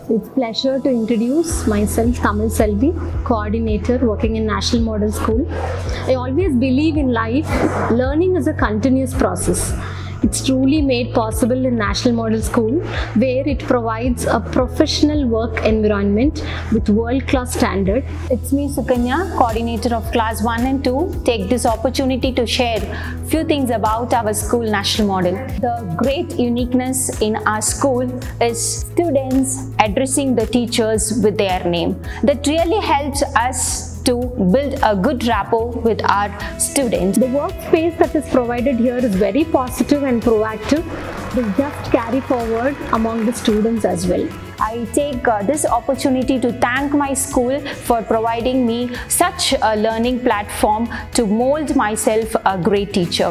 It's pleasure to introduce myself, Tamil Selvi, coordinator working in National Model School. I always believe in life, learning is a continuous process. It's truly made possible in National Model School, where it provides a professional work environment with world-class standard. It's me Sukanya, coordinator of class 1 and 2. Take this opportunity to share few things about our school national model. The great uniqueness in our school is students addressing the teachers with their name. That really helps us to build a good rapport with our students. The workspace that is provided here is very positive and proactive. They just carry forward among the students as well. I take uh, this opportunity to thank my school for providing me such a learning platform to mold myself a great teacher.